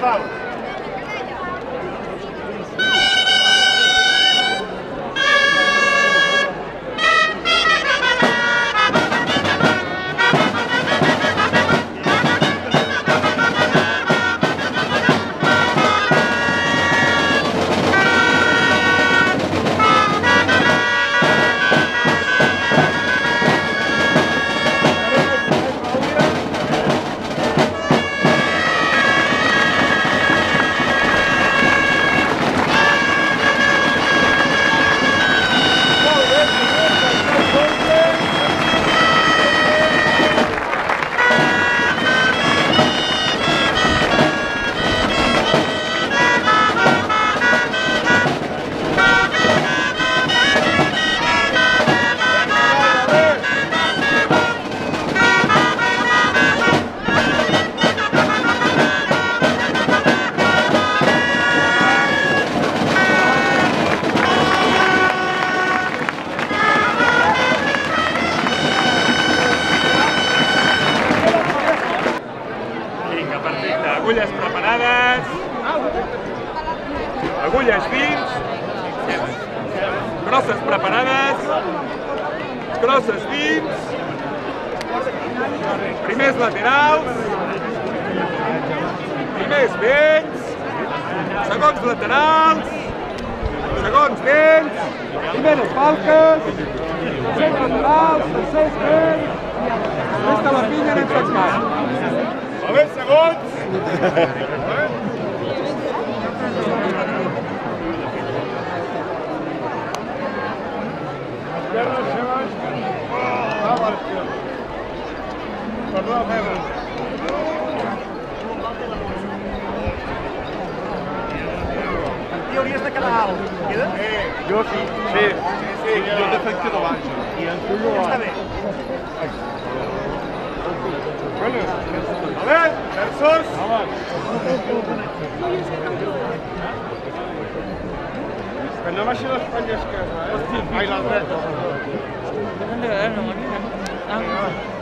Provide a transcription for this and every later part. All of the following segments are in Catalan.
Vamos, vamos. Primers laterals. Primers vents. Segons laterals. Segons vents. Primeres falques. Tercers laterals. Tercers vents. Resta la pinya anem tancant. A veure, segons. Perdó, Febre. Aquí hauries de quedar alt. Queda? Jo sí. Sí, sí, sí. Jo de fet quedo baix. I en Ja està bé. Bueno, a ver, versos. Que no baixi les. Eh? Ai, la dreta. Bon, bon, bon,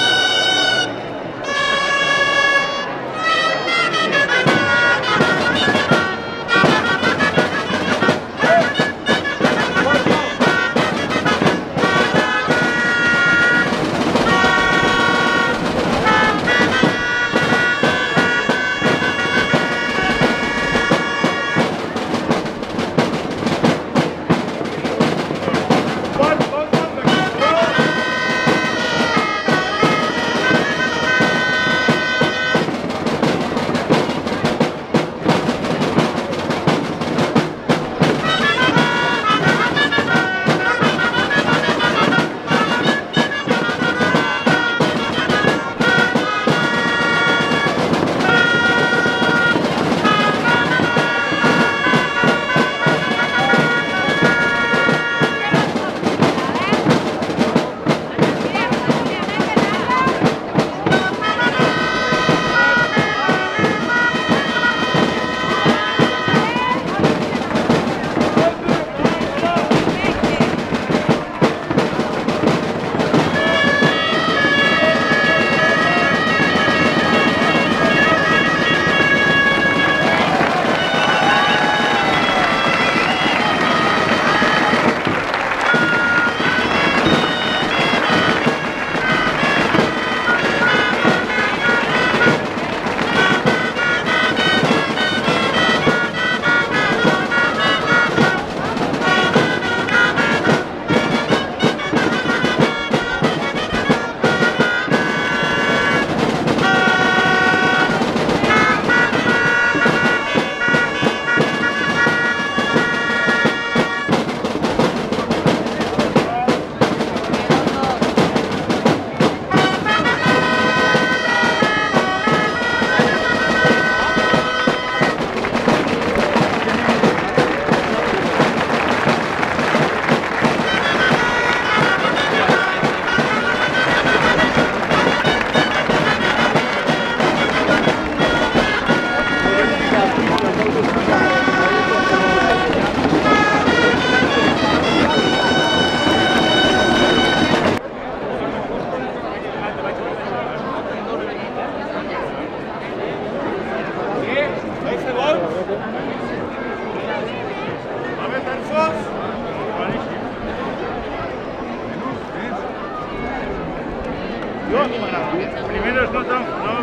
Jo a mi m'agrada. Primeres no tant, no,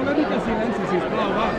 una mica silenci, sisplau, va.